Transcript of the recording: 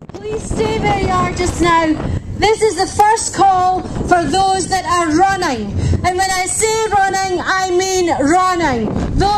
Please stay where you are just now. This is the first call for those that are running. And when I say running, I mean running. Those